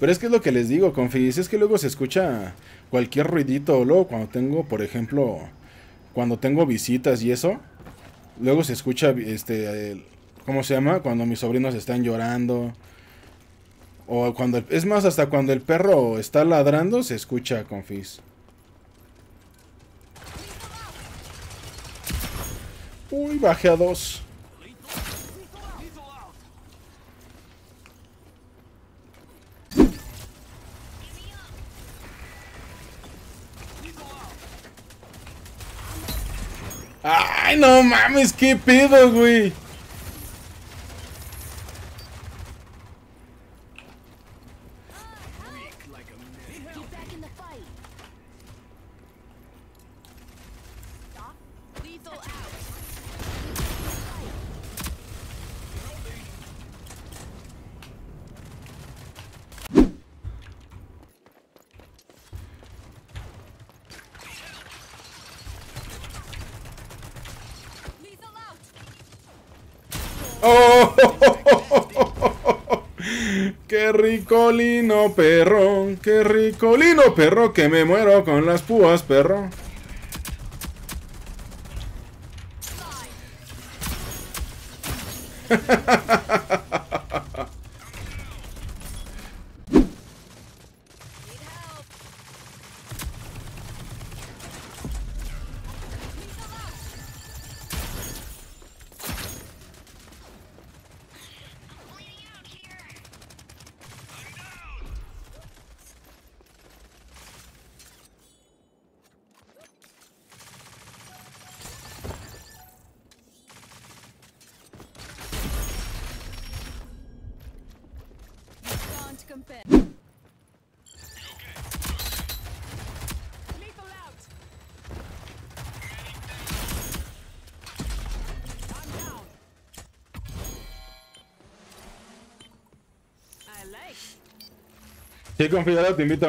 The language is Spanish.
Pero es que es lo que les digo, confis, es que luego se escucha cualquier ruidito, luego cuando tengo, por ejemplo, cuando tengo visitas y eso, luego se escucha, este, ¿cómo se llama? Cuando mis sobrinos están llorando. O cuando, el- es más, hasta cuando el perro está ladrando, se escucha, confis. Uy, bajé a dos. Ay, no mames, qué pedo, güey. Oh, qué ricolino perro, qué ricolino perro, que me muero con las púas, perro. compare. Sí, configurado, te invito.